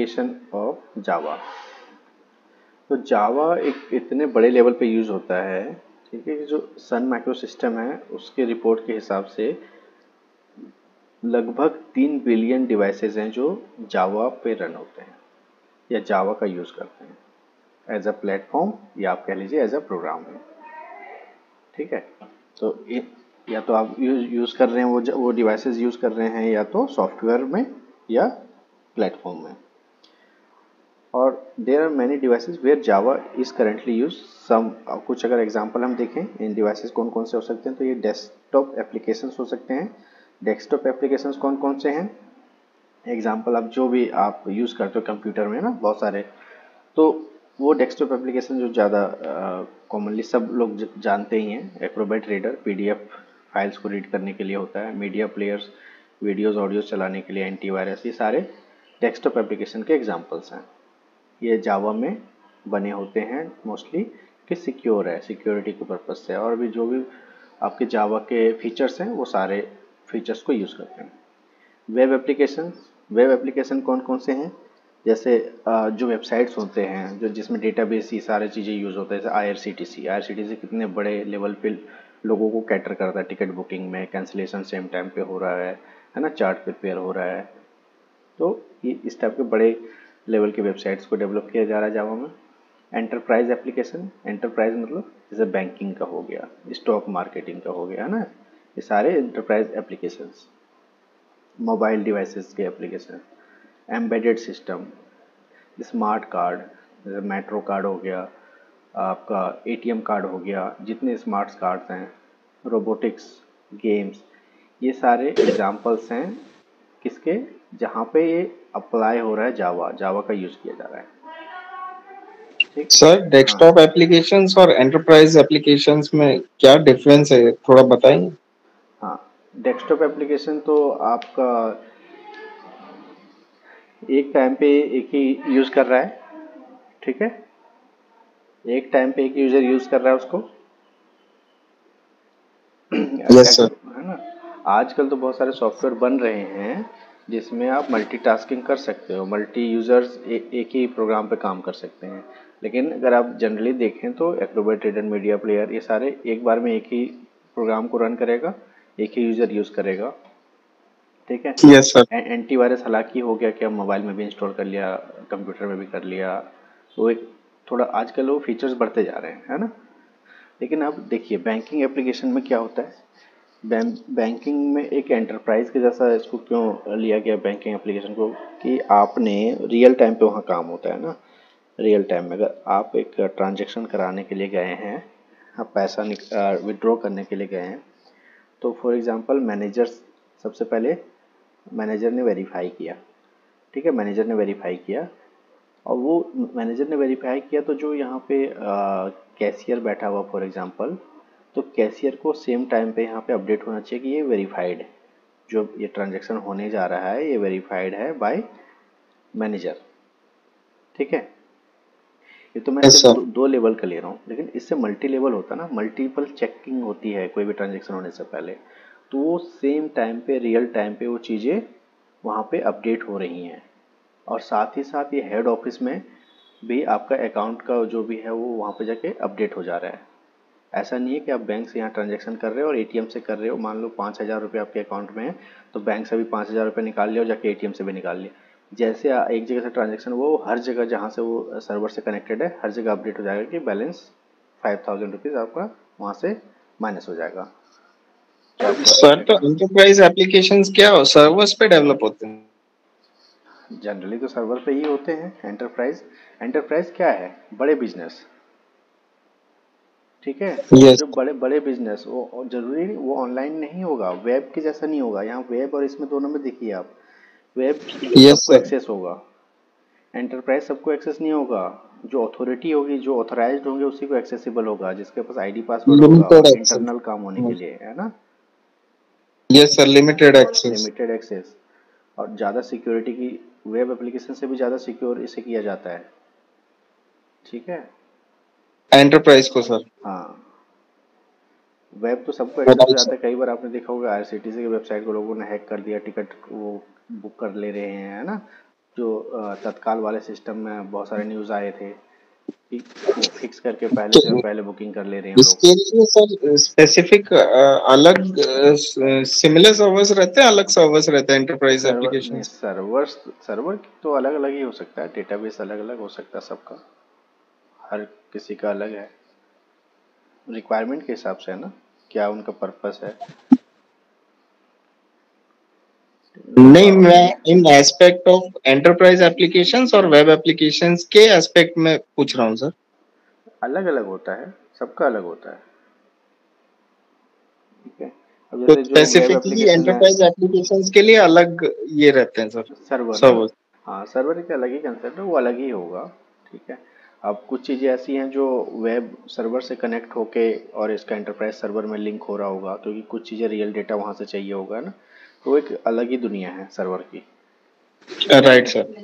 Application of जावा तो जावा एक इतने बड़े लेवल पे यूज़ होता है, ठीक है जो सन माइक्रो सिस्टम है, उसके रिपोर्ट के हिसाब से लगभग तीन बिलियन डिवाइसेस हैं जो जावा पे रन होते हैं, या जावा का यूज़ करते हैं एज अ प्लेटफॉर्म या आप कह लीजिए एज अ प्रोग्राम ठीक है? तो या तो आप यूज़ यूज़ कर रहे हैं, वो वो डिवाइसेस यूज़ कर रहे हैं, या तो सॉफ्टवेयर में, या प्लेटफॉर्म में। और there are many devices where Java is currently use some कुछ अगर एग्ज़ाम्पल हम देखें, इन डिवाइसेस कौन कौन से हो सकते हैं तो ये डेस्कटॉप एप्लीकेशंस हो सकते हैं। डेस्कटॉप एप्लीकेशंस कौन कौन से हैं? एग्ज़ाम्पल आप जो भी आप यूज़ करते हो कंप्यूटर में ना, बहुत सारे। तो वो डेस्कटॉप एप्लीकेशन जो ज़्यादा कॉमनली सब लोग जानते ही हैं एक्रोबेट रीडर पीडीएफ फाइल्स को रीड करने के लिए होता है मीडिया प्लेयर्स वीडियोस ऑडियोज चलाने के लिए एंटीवायरस ये सारे डेस्कटॉप एप्लीकेशन के एग्जांपल्स हैं। ये जावा में बने होते हैं मोस्टली कि सिक्योर है सिक्योरिटी के पर्पज़ से। और भी जो भी आपके जावा के फीचर्स हैं, वो सारे फीचर्स को यूज़ करते हैं। वेब एप्लीकेशन वेब एप्लीकेशन कौन कौन से हैं? जैसे जो वेबसाइट्स होते हैं, जो जिसमें डेटाबेस ये सारे चीज़ें यूज़ होते हैं, जैसे I R C T C I R C T C कितने बड़े लेवल पे लोगों को कैटर करता है टिकट बुकिंग में कैंसिलेशन सेम टाइम पे हो रहा है है ना? चार्ट प्रिपेयर हो रहा है। तो ये इस टाइप के बड़े लेवल के वेबसाइट्स को डेवलप किया जा रहा है जावा में। एंटरप्राइज एप्लीकेशन एंटरप्राइज मतलब जैसे बैंकिंग का हो गया स्टॉक मार्केटिंग का हो गया, है ना? ये सारे इंटरप्राइज एप्लीकेशंस मोबाइल डिवाइसेस के application embedded system smart card जैसे मेट्रो कार्ड हो गया, आपका एटीएम कार्ड हो गया, जितने स्मार्ट कार्ड्स हैं रोबोटिक्स गेम्स ये सारे एग्जांपल्स हैं किसके? जहाँ पे ये अप्लाई हो रहा है जावा जावा का यूज़ किया जा रहा है। सर डेस्कटॉप एप्लीकेशंस और एंटरप्राइज एप्लीकेशंस में क्या डिफरेंस है? थोड़ा बताएँगे हाँ डेस्कटॉप एप्लीकेशन तो आपका एक टाइम पे एक ही यूज़ कर रहा है। ठीक है? एक टाइम पे एक यूज़र यूज़ कर रहा है उसको। Yes, sir. है ना? आजकल तो बहुत सारे सॉफ्टवेयर बन रहे हैं। जिसमें आप मल्टीटास्किंग कर सकते हो मल्टी यूज़र्स एक ही प्रोग्राम पे काम कर सकते हैं। लेकिन अगर आप जनरली देखें तो एक्रोबेट रीडर मीडिया प्लेयर ये सारे एक बार में एक ही प्रोग्राम को रन करेगा एक ही यूज़र यूज़ करेगा। ठीक है? Yes, sir. एंटीवायरस हालाँकि हो गया कि हम मोबाइल में भी इंस्टॉल कर लिया कंप्यूटर में भी कर लिया तो एक थोड़ा आजकल वो फीचर्स बढ़ते जा रहे हैं है ना? लेकिन अब देखिए बैंकिंग एप्लीकेशन में क्या होता है? बैंकिंग में एक एंटरप्राइज के जैसा इसको क्यों लिया गया बैंकिंग एप्लीकेशन को कि आपने रियल टाइम पे वहाँ काम होता है ना? रियल टाइम में अगर आप एक ट्रांजेक्शन कराने के लिए गए हैं, आप पैसा विड्रॉ करने के लिए गए हैं तो फॉर एग्ज़ाम्पल मैनेजर सबसे पहले मैनेजर ने वेरीफाई किया, ठीक है? मैनेजर ने वेरीफाई किया, और वो मैनेजर ने वेरीफाई किया तो जो यहाँ पे कैशियर बैठा हुआ फॉर एग्ज़ाम्पल तो कैशियर को सेम टाइम पे यहाँ पे अपडेट होना चाहिए कि ये वेरीफाइड है। जो ये ट्रांजेक्शन होने जा रहा है ये वेरीफाइड है बाय मैनेजर ठीक है? ये तो मैं yes, दो, दो लेवल का ले रहा हूँ लेकिन इससे मल्टी लेवल होता है ना मल्टीपल चेकिंग होती है कोई भी ट्रांजेक्शन होने से पहले। तो वो सेम टाइम पे रियल टाइम पे वो चीज़ें वहाँ पे अपडेट हो रही हैं। और साथ ही साथ ये हेड ऑफ़िस में भी आपका अकाउंट का जो भी है वो वहाँ पे जाके अपडेट हो जा रहा है। ऐसा नहीं है कि आप बैंक से यहाँ ट्रांजेक्शन कर रहे हो और एटीएम से कर रहे हो। मान लो पाँच हज़ार रुपये आपके अकाउंट में है तो बैंक से भी पाँच हज़ार रुपये निकाल लिया और जाके एटीएम से भी निकाल लिया। जैसे एक जगह से ट्रांजेक्शन वो हर जगह जहाँ से वो सर्वर से कनेक्टेड है हर जगह अपडेट हो जाएगा कि बैलेंस फाइव थाउज़ेंड रुपीज़ आपका वहाँ से माइनस हो जाएगा। सर तो एंटरप्राइज एप्लीकेशंस क्या हो? सर्वर्स पे डेवलप होते हैं? जनरली तो सर्वर पे ही होते हैं एंटरप्राइज एंटरप्राइज क्या है? बड़े बिज़नेस ठीक है? Yes. जो बड़े बड़े बिज़नेस वो ज़रूरी नहीं वो ऑनलाइन नहीं होगा वेब के जैसा नहीं होगा यहाँ वेब और इसमें दोनों में देखिए आप वेब yes, सबको एक्सेस होगा एंटरप्राइज सबको एक्सेस नहीं होगा जो अथॉरिटी होगी जो ऑथोराइज होंगे उसी को एक्सेसिबल होगा जिसके पास आईडी पासवर्ड होगा इंटरनल काम होने के लिए है ना? Yes sir limited access limited access और ज़्यादा सिक्योरिटी की वेब एप्लीकेशन से भी ज़्यादा सिक्योर इसे किया जाता है। ठीक है? एंटरप्राइज को सर हाँ। वेब तो सबको एक्सेस हो जाता है। कई बार आपने देखा होगा आईआरसीटीसी की वेबसाइट को लोगों ने हैक कर दिया टिकट वो बुक कर ले रहे हैं है ना? जो तत्काल वाले सिस्टम में बहुत सारे न्यूज़ आए थे। फिक्स करके पहले से पहले बुकिंग कर ले रहे हैं इसके लिए सर स्पेसिफिक अलग सिमिलर सर्वर्स रहते हैं अलग सर्वर्स रहते हैं enterprise server application servers server तो अलग अलग ही हो सकता है डेटाबेस अलग अलग हो सकता है सबका। हर किसी का अलग है। रिक्वायरमेंट के हिसाब से है ना क्या उनका पर्पस है? नहीं मैं in aspect of enterprise applications और वेब एप्लीकेशंस के एस्पेक्ट में पूछ रहा हूँ सर अलग अलग होता है सबका अलग होता है। ठीक है? तो स्पेसिफिकली एंटरप्राइज एप्लीकेशंस के लिए अलग ये रहते हैं सर सर्वर सर्वर हाँ सर्वर एक अलग ही कंसेप्ट है वो अलग ही होगा ठीक है? अब कुछ चीज़ें ऐसी हैं जो वेब सर्वर से कनेक्ट होके और इसका इंटरप्राइज सर्वर में लिंक हो रहा होगा, क्योंकि कुछ चीज़ें रियल डेटा वहाँ से चाहिए होगा ना? तो एक अलग ही दुनिया है सर्वर की। Right sir